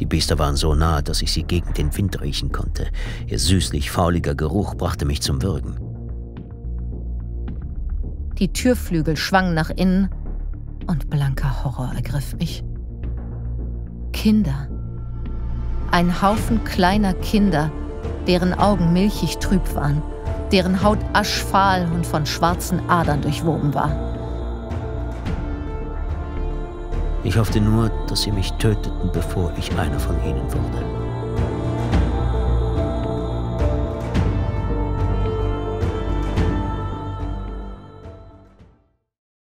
Die Biester waren so nah, dass ich sie gegen den Wind riechen konnte. Ihr süßlich fauliger Geruch brachte mich zum Würgen. Die Türflügel schwangen nach innen und blanker Horror ergriff mich. Kinder. Ein Haufen kleiner Kinder, deren Augen milchig trüb waren, deren Haut aschfahl und von schwarzen Adern durchwoben war. Ich hoffte nur, dass sie mich töteten, bevor ich einer von ihnen wurde.